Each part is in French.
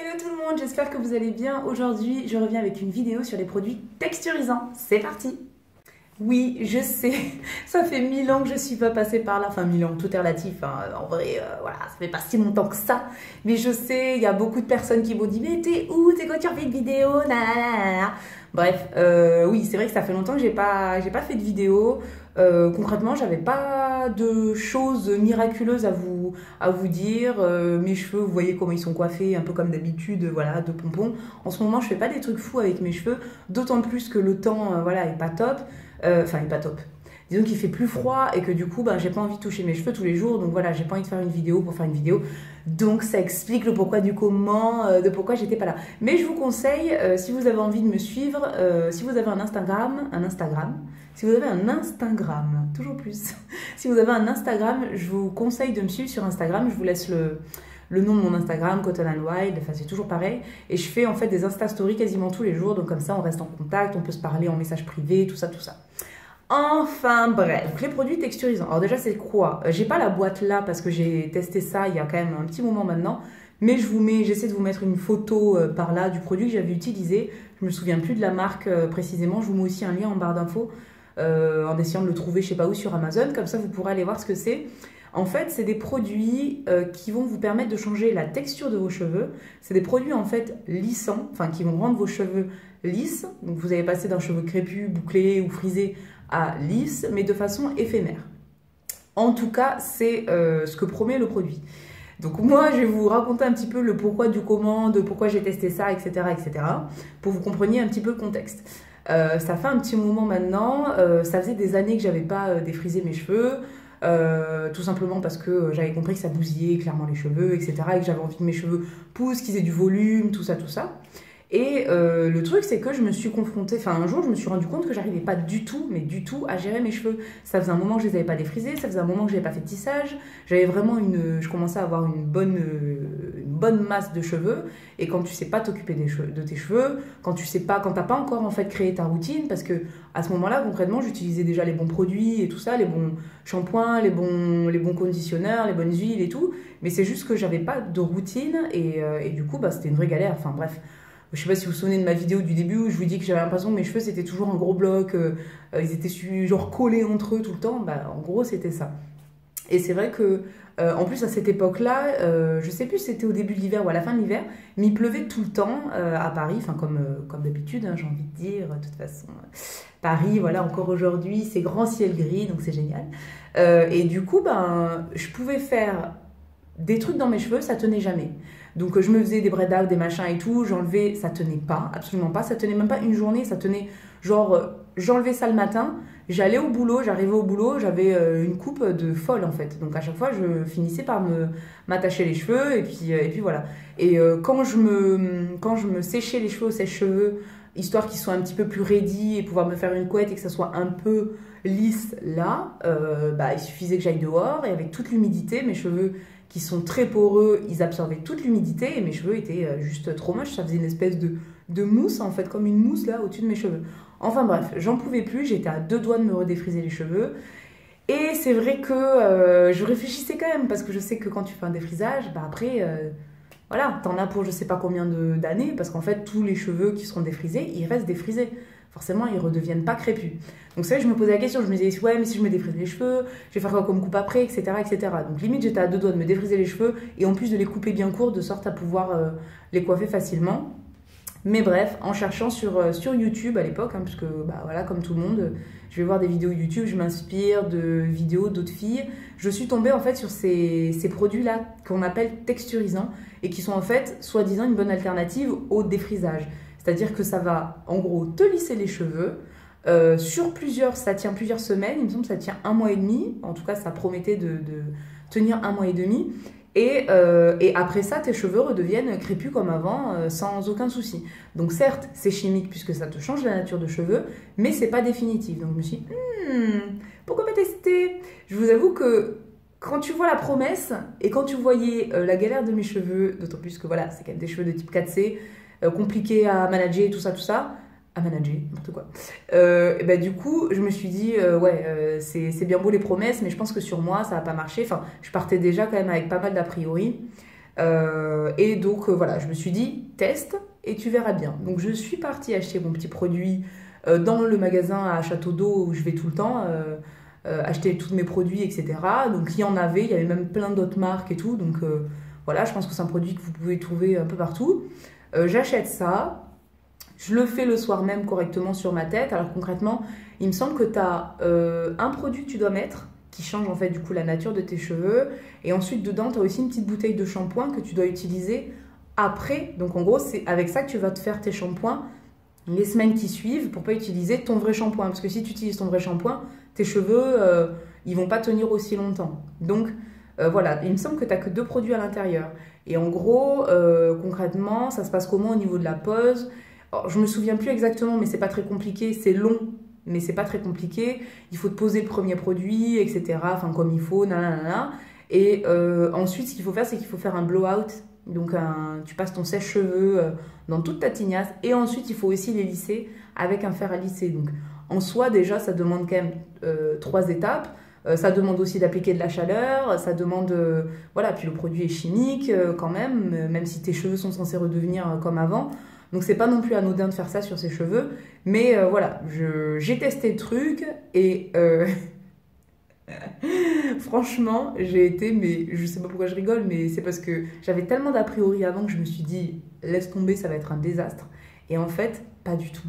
Hello tout le monde, j'espère que vous allez bien. Aujourd'hui, je reviens avec une vidéo sur les produits texturisants. C'est parti Oui, je sais, ça fait mille ans que je suis pas passée par là. Enfin, mille ans, tout est relatif. Hein. En vrai, euh, voilà, ça fait pas si longtemps que ça. Mais je sais, il y a beaucoup de personnes qui m'ont dit Mais t'es où? T'es quoi tu refais une vidéo? Bref, euh, oui, c'est vrai que ça fait longtemps que j'ai pas, pas fait de vidéo. Euh, concrètement, j'avais pas de choses miraculeuses à vous, à vous dire. Euh, mes cheveux, vous voyez comment ils sont coiffés, un peu comme d'habitude, voilà, de pompons. En ce moment, je fais pas des trucs fous avec mes cheveux, d'autant plus que le temps, voilà, est pas top. Enfin, est pas top disons qu'il fait plus froid et que du coup, ben, j'ai pas envie de toucher mes cheveux tous les jours. Donc voilà, j'ai pas envie de faire une vidéo pour faire une vidéo. Donc ça explique le pourquoi du comment, euh, de pourquoi j'étais pas là. Mais je vous conseille, euh, si vous avez envie de me suivre, euh, si vous avez un Instagram, un Instagram, si vous avez un Instagram, toujours plus. si vous avez un Instagram, je vous conseille de me suivre sur Instagram. Je vous laisse le le nom de mon Instagram, Cotton and Wild, enfin c'est toujours pareil. Et je fais en fait des Insta Stories quasiment tous les jours, donc comme ça on reste en contact, on peut se parler en message privé, tout ça, tout ça. Enfin bref, donc les produits texturisants. Alors déjà c'est quoi? Euh, J'ai pas la boîte là parce que j'ai testé ça il y a quand même un petit moment maintenant. Mais je vous mets, j'essaie de vous mettre une photo euh, par là du produit que j'avais utilisé. Je me souviens plus de la marque euh, précisément. Je vous mets aussi un lien en barre d'infos en essayant de le trouver je sais pas où sur Amazon. Comme ça vous pourrez aller voir ce que c'est. En fait, c'est des produits qui vont vous permettre de changer la texture de vos cheveux. C'est des produits en fait lissants, enfin qui vont rendre vos cheveux lisses. Donc vous allez passer d'un cheveu crépus, bouclé ou frisé à lisse, mais de façon éphémère. En tout cas, c'est euh, ce que promet le produit. Donc moi, je vais vous raconter un petit peu le pourquoi du comment, de pourquoi j'ai testé ça, etc., etc., pour vous compreniez un petit peu le contexte. Euh, ça fait un petit moment maintenant, euh, ça faisait des années que j'avais pas défrisé mes cheveux, tout simplement parce que j'avais compris que ça bousillait clairement les cheveux, etc., et que j'avais envie que mes cheveux poussent, qu'ils aient du volume, tout ça, tout ça. Et euh, le truc, c'est que je me suis confrontée, enfin un jour, je me suis rendu compte que j'arrivais pas du tout, mais du tout, à gérer mes cheveux. Ça faisait un moment que je les avais pas défrisés, ça faisait un moment que j'avais pas fait de tissage. J'avais vraiment une, je commençais à avoir une bonne, bonne masse de cheveux. Et quand tu sais pas t'occuper de tes cheveux, quand tu sais pas, quand t'as pas encore en fait créé ta routine, parce que à ce moment-là, concrètement, j'utilisais déjà les bons produits et tout ça, les bons shampoings, les bons, les bons conditionneurs, les bonnes huiles et tout. Mais c'est juste que j'avais pas de routine et, euh, du coup, bah, c'était une vraie galère. Enfin bref. Je sais pas si vous vous souvenez de ma vidéo du début où je vous dis que j'avais l'impression que mes cheveux c'était toujours un gros bloc, euh, euh, ils étaient genre collés entre eux tout le temps. Bah, en gros, c'était ça. Et c'est vrai que, euh, en plus, à cette époque-là, je sais plus si c'était au début de l'hiver ou à la fin de l'hiver, mais il pleuvait tout le temps à Paris, enfin, comme, comme d'habitude, hein, j'ai envie de dire, de toute façon. Paris, voilà, encore aujourd'hui, c'est grand ciel gris, donc c'est génial. et du coup, ben, je pouvais faire des trucs dans mes cheveux, ça tenait jamais. Donc euh, je me faisais des bredages, des machins et tout, j'enlevais, ça tenait pas, absolument pas, ça tenait même pas une journée, ça tenait genre, euh, j'enlevais ça le matin, j'allais au boulot, j'arrivais au boulot, j'avais euh, une coupe de folle en fait. Donc à chaque fois, je finissais par me m'attacher les cheveux et puis, puis voilà. Et quand, je me, quand je me séchais les cheveux au sèche-cheveux, histoire qu'ils soient un petit peu plus raidis et pouvoir me faire une couette et que ça soit un peu lisse là, bah, il suffisait que j'aille dehors et avec toute l'humidité, mes cheveux qui sont très poreux, ils absorbaient toute l'humidité et mes cheveux étaient euh, juste trop moches. Ça faisait une espèce de, de mousse, en fait, comme une mousse là au-dessus de mes cheveux. Enfin bref, j'en pouvais plus, j'étais à deux doigts de me redéfriser les cheveux. Et c'est vrai que euh, je réfléchissais quand même, parce que je sais que quand tu fais un défrisage, bah après, euh, voilà, t'en as pour je sais pas combien d'années, parce qu'en fait, tous les cheveux qui seront défrisés, ils restent défrisés forcément, ils redeviennent pas crépus. Donc, ça, je me posais la question, je me disais, ouais, mais si je me défrise les cheveux, je vais faire quoi comme coupe après, etc., etc. Donc, limite, j'étais à deux doigts de me défriser les cheveux et en plus de les couper bien courts de sorte à pouvoir euh, les coiffer facilement. Mais bref, en cherchant sur, euh, YouTube à l'époque, hein, puisque bah, voilà, comme tout le monde, je vais voir des vidéos YouTube, je m'inspire de vidéos d'autres filles. Je suis tombée en fait sur ces, ces produits-là qu'on appelle texturisants et qui sont en fait soi-disant une bonne alternative au défrisage. C'est-à-dire que ça va, en gros, te lisser les cheveux. Euh, sur plusieurs, ça tient plusieurs semaines, il me semble que ça tient un mois et demi. En tout cas, ça promettait de, tenir un mois et demi. Euh, et, après ça, tes cheveux redeviennent crépus comme avant, euh, sans aucun souci. Donc certes, c'est chimique puisque ça te change la nature de cheveux, mais c'est pas définitif. Donc je me suis dit, hmm, pourquoi pas tester? Je vous avoue que quand tu vois la promesse et quand tu voyais la galère de mes cheveux, d'autant plus que voilà, c'est quand même des cheveux de type 4C, euh, compliqué à manager, tout ça, tout ça, manager, n'importe quoi. Euh, et bah, du coup, je me suis dit, euh, ouais, c'est bien beau les promesses, mais je pense que sur moi, ça va pas marcher. Enfin, je partais déjà quand même avec pas mal d'a priori. et donc voilà, je me suis dit, teste et tu verras bien. Donc je suis partie acheter mon petit produit dans le magasin à Château d'Eau où je vais tout le temps. acheter tous mes produits, etc. Donc il y en avait, il y avait même plein d'autres marques et tout. Donc voilà, je pense que c'est un produit que vous pouvez trouver un peu partout. J'achète ça, je le fais le soir même correctement sur ma tête. Alors concrètement, il me semble que tu as euh, un produit que tu dois mettre qui change en fait du coup la nature de tes cheveux. Et ensuite dedans, tu as aussi une petite bouteille de shampoing que tu dois utiliser après. Donc en gros, c'est avec ça que tu vas te faire tes shampoings les semaines qui suivent pour pas utiliser ton vrai shampoing. Parce que si tu utilises ton vrai shampoing, tes cheveux, euh, ils vont pas tenir aussi longtemps. Donc euh, voilà, il me semble que tu n'as que deux produits à l'intérieur. Et en gros, concrètement, ça se passe comment au niveau de la pose? Je je me souviens plus exactement, mais c'est pas très compliqué. C'est long, mais c'est pas très compliqué. Il faut te poser le premier produit, etc. Enfin, comme il faut, nanana. Et euh, ensuite, ce qu'il faut faire, c'est qu'il faut faire un blowout. Donc, tu passes ton sèche-cheveux euh, dans toute ta tignasse. Et ensuite, il faut aussi les lisser avec un fer à lisser. Donc, en soi, déjà, ça demande quand même euh, trois étapes. ça demande aussi d'appliquer de la chaleur. Ça demande. voilà, puis le produit est chimique quand même, même si tes cheveux sont censés redevenir comme avant. Donc c'est pas non plus anodin de faire ça sur ses cheveux. Mais euh, voilà, j'ai testé le truc et euh, franchement, j'ai été, mais je sais pas pourquoi je rigole, mais c'est parce que j'avais tellement d'a priori avant que je me suis dit, laisse tomber, ça va être un désastre. Et en fait, pas du tout.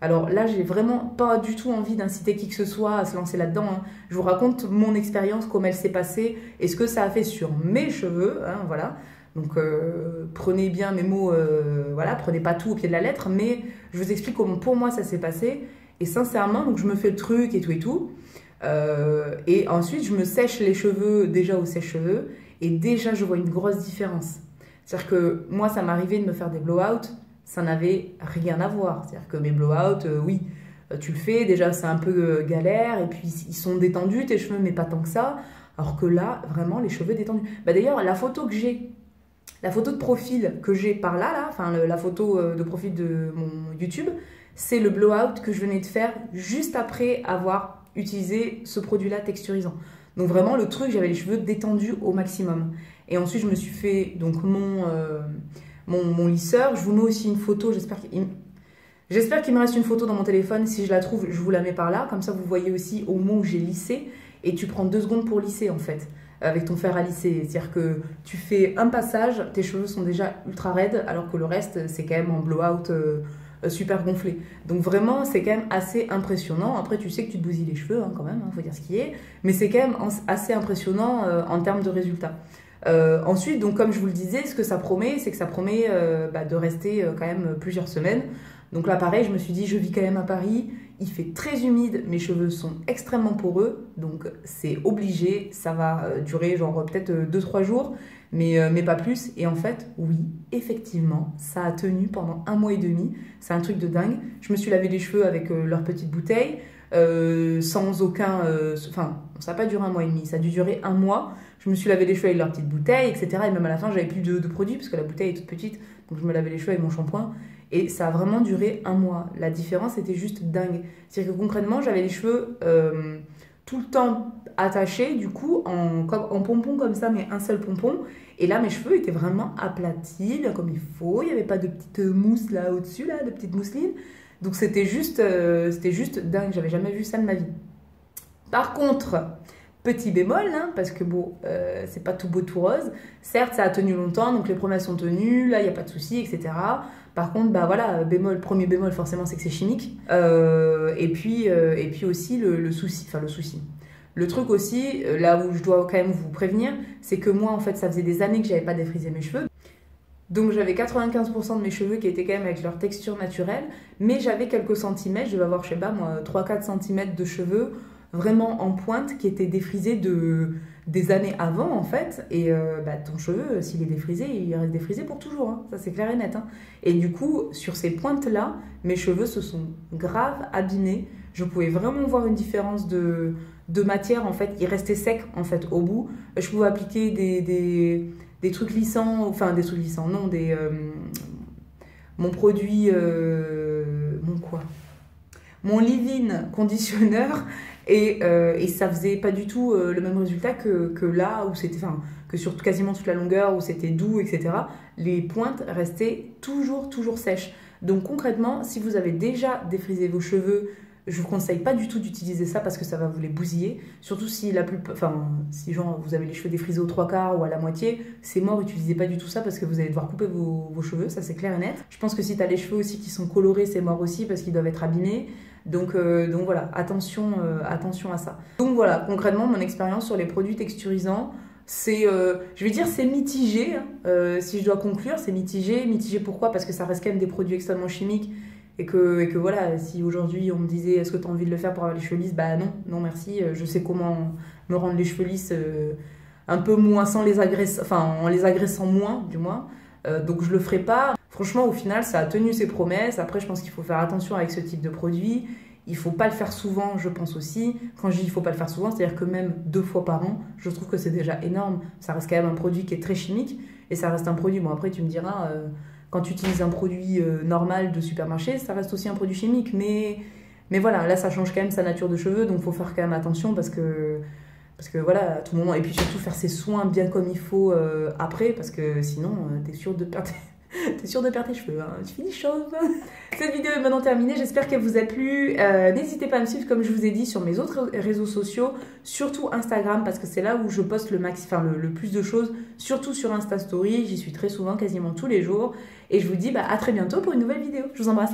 Alors là, j'ai vraiment pas du tout envie d'inciter qui que ce soit à se lancer là-dedans. Hein. Je vous raconte mon expérience, comment elle s'est passée et ce que ça a fait sur mes cheveux. Hein, voilà. Donc euh, prenez bien mes mots, euh, voilà, prenez pas tout au pied de la lettre, mais je vous explique comment pour moi ça s'est passé. Et sincèrement, donc je me fais le truc et tout et tout. Euh, et ensuite, je me sèche les cheveux déjà au sèche-cheveux. Et déjà, je vois une grosse différence. C'est-à-dire que moi, ça m'arrivait de me faire des blow-out, ça n'avait rien à voir. C'est-à-dire que mes blow-out, oui, tu le fais, déjà c'est un peu galère, et puis ils sont détendus, tes cheveux, mais pas tant que ça. Alors que là, vraiment, les cheveux détendus. Bah, D'ailleurs, la photo que j'ai la photo de profil que j'ai par là, la photo euh, de profil de mon YouTube, c'est le blowout que je venais de faire juste après avoir utilisé ce produit-là texturisant. Donc vraiment le truc, j'avais les cheveux détendus au maximum. Et ensuite je me suis fait donc mon, euh, mon, lisseur. Je vous mets aussi une photo, j'espère qu'il... J'espère qu'il me reste une photo dans mon téléphone. Si je la trouve, je vous la mets par là. Comme ça, vous voyez aussi au moment où j'ai lissé. Et tu prends deux secondes pour lisser, en fait avec ton fer à lisser. C'est-à-dire que tu fais un passage, tes cheveux sont déjà ultra raides, alors que le reste, c'est quand même en blowout euh, euh, super gonflé. Donc vraiment, c'est quand même assez impressionnant. Après, tu sais que tu te bousilles les cheveux, hein, quand même, hein, faut dire ce qui est. Mais c'est quand même assez impressionnant euh, en termes de résultats. ensuite, donc comme je vous le disais, ce que ça promet, c'est que ça promet bah, de rester quand même plusieurs semaines. Donc là, pareil, je me suis dit, je vis quand même à Paris, il fait très humide, mes cheveux sont extrêmement poreux, donc c'est obligé, ça va euh, durer genre peut-être 2-3 euh, jours, mais, euh, mais pas plus. Et en fait, oui, effectivement, ça a tenu pendant un mois et demi, c'est un truc de dingue. Je me suis lavé les cheveux avec leur petite bouteille, sans aucun... Enfin, ça n'a pas duré un mois et demi, ça a dû durer un mois. Je me suis lavé les cheveux avec leur petite bouteille, etc. Et même à la fin, j'avais plus de, de produits, parce que la bouteille est toute petite, donc je me lavais les cheveux avec mon shampoing. Et ça a vraiment duré un mois. La différence était juste dingue. C'est-à-dire que concrètement, j'avais les cheveux euh, tout le temps attachés, du coup, en, en pompon comme ça, mais un seul pompon. Et là, mes cheveux étaient vraiment aplatis, comme il faut. Il n'y avait pas de petite mousse là au-dessus, là, de petites mousselines. Donc c'était juste, euh, c'était juste dingue. J'avais jamais vu ça de ma vie. Par contre, Petit bémol, hein, parce que bon, euh, c'est pas tout beau tout rose. Certes, ça a tenu longtemps, donc les promesses sont tenues, là, il n'y a pas de souci, etc. Par contre, bah voilà, bémol, premier bémol, forcément, c'est que c'est chimique. Euh, et, puis, euh, et puis aussi, le, souci, enfin le souci. Le truc aussi, là où je dois quand même vous prévenir, c'est que moi, en fait, ça faisait des années que j'avais pas défrisé mes cheveux. Donc j'avais 95% de mes cheveux qui étaient quand même avec leur texture naturelle, mais j'avais quelques centimètres, je devais avoir, je sais pas moi, 3-4 cm de cheveux vraiment en pointe qui était défrisé de, des années avant en fait. Et euh, bah, ton cheveu, s'il est défrisé, il reste défrisé pour toujours. Hein. Ça c'est clair et net. Hein. Et du coup, sur ces pointes-là, mes cheveux se sont grave abîmés. Je pouvais vraiment voir une différence de, de matière en fait. Ils restaient secs en fait au bout. Je pouvais appliquer des, des, des trucs lissants, enfin des trucs lissants, non, des... Euh, mon produit... Euh, mon quoi? Mon leave-in conditionneur Et, euh, et ça faisait pas du tout euh, le même résultat que, que là, où c'était, enfin, que sur quasiment toute la longueur, où c'était doux, etc. Les pointes restaient toujours, toujours sèches. Donc concrètement, si vous avez déjà défrisé vos cheveux, je vous conseille pas du tout d'utiliser ça parce que ça va vous les bousiller. Surtout si la plus, enfin, si genre vous avez les cheveux défrisés aux trois quarts ou à la moitié, c'est mort. Utilisez pas du tout ça parce que vous allez devoir couper vos, vos cheveux, ça c'est clair et net. Je pense que si tu as les cheveux aussi qui sont colorés, c'est mort aussi parce qu'ils doivent être abîmés. Donc, euh, donc voilà, attention, euh, attention à ça. Donc voilà, concrètement, mon expérience sur les produits texturisants, c'est, euh, je vais dire, c'est mitigé. Hein. si je dois conclure, c'est mitigé. Mitigé pourquoi? Parce que ça reste quand même des produits extrêmement chimiques et que, et que voilà, si aujourd'hui on me disait est-ce que tu as envie de le faire pour avoir les cheveux lisses? Bah non, non merci, je sais comment me rendre les cheveux lisses un peu moins sans les agresser, enfin en les agressant moins du moins. donc je le ferai pas. Franchement, au final, ça a tenu ses promesses. Après, je pense qu'il faut faire attention avec ce type de produit. Il faut pas le faire souvent, je pense aussi. Quand je dis il faut pas le faire souvent, c'est-à-dire que même deux fois par an, je trouve que c'est déjà énorme. Ça reste quand même un produit qui est très chimique et ça reste un produit. Bon, après, tu me diras, euh, quand tu utilises un produit euh, normal de supermarché, ça reste aussi un produit chimique. Mais, mais voilà, là, ça change quand même sa nature de cheveux, donc faut faire quand même attention parce que parce que voilà, à tout moment, et puis surtout faire ses soins bien comme il faut euh, après, parce que sinon, tu es sûr de perdre T'es sûr de perdre tes cheveux, hein. tu finis chauve. Cette vidéo est maintenant terminée, j'espère qu'elle vous a plu. Euh, n'hésitez pas à me suivre, comme je vous ai dit, sur mes autres réseaux sociaux, surtout Instagram, parce que c'est là où je poste le, max, enfin, le, plus de choses, surtout sur Insta Story. J'y suis très souvent, quasiment tous les jours. Et je vous dis bah, à très bientôt pour une nouvelle vidéo. Je vous embrasse.